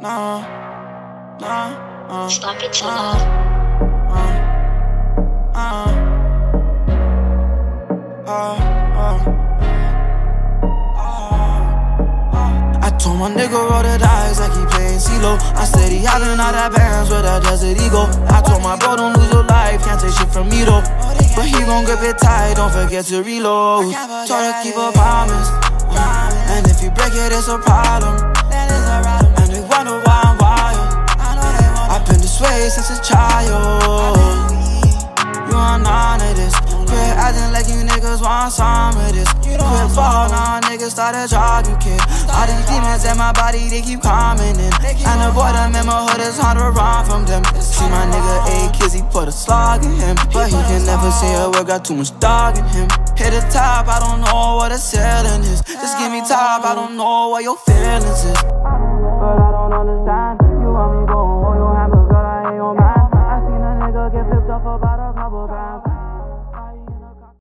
nah, nah, uh, Stop it, chill uh, uh, uh, uh, uh. I told my nigga roll the dice like he playing CeeLo. I said he hopping out that bands where that desert eagle. I told my bro don't lose your life, can't take shit from me though. But he gon' grip it tight, don't forget to reload. Told her keep a promise. uh, And if you break it, it's a problem. Way since a child. You are none of this. Quit acting like you niggas want some of this. Quit ball, now niggas started jogging, kid. All these demons in my body, they keep coming in. And the boy, them in my hood, it's hard to run from them. See my nigga A kids, he put a slug in him. But he can never say a word, got too much dog in him. Hit the top, I don't know what a ceiling is. Just give me top, I don't know what your feelings is. But I don't understand.